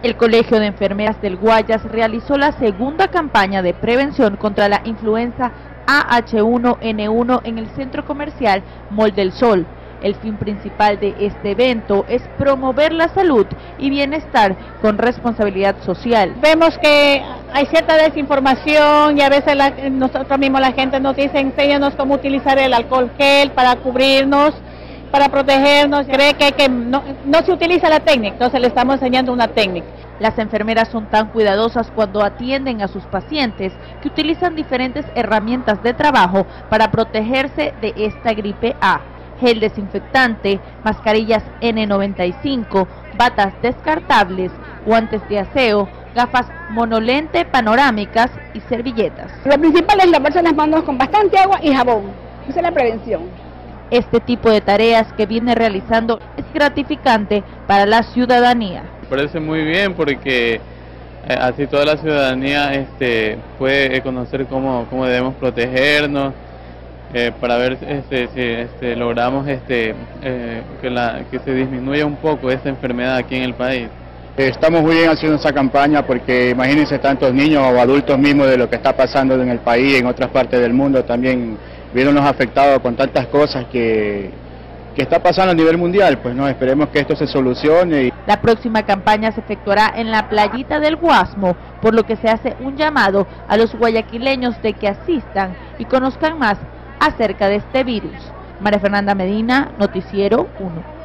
El Colegio de Enfermeras del Guayas realizó la segunda campaña de prevención contra la influenza AH1N1 en el centro comercial Mol del Sol. El fin principal de este evento es promover la salud y bienestar con responsabilidad social. Vemos que hay cierta desinformación y a veces nosotros mismos la gente nos dice enséñanos cómo utilizar el alcohol gel para cubrirnos para protegernos, cree que, no, se utiliza la técnica, entonces le estamos enseñando una técnica. Las enfermeras son tan cuidadosas cuando atienden a sus pacientes que utilizan diferentes herramientas de trabajo para protegerse de esta gripe A. Gel desinfectante, mascarillas N95, batas descartables, guantes de aseo, gafas monolente panorámicas y servilletas. Lo principal es lavarse las manos con bastante agua y jabón. Esa es la prevención. Este tipo de tareas que viene realizando es gratificante para la ciudadanía. Me parece muy bien porque eh, así toda la ciudadanía este, puede conocer cómo, cómo debemos protegernos, eh, para ver este, si este, logramos este, eh, que, la, que se disminuya un poco esta enfermedad aquí en el país. Estamos muy bien haciendo esa campaña porque imagínense tantos niños o adultos mismos de lo que está pasando en el país, en otras partes del mundo también los afectados con tantas cosas que, que está pasando a nivel mundial, pues no, esperemos que esto se solucione. La próxima campaña se efectuará en la playita del Guasmo, por lo que se hace un llamado a los guayaquileños de que asistan y conozcan más acerca de este virus. María Fernanda Medina, Noticiero 1.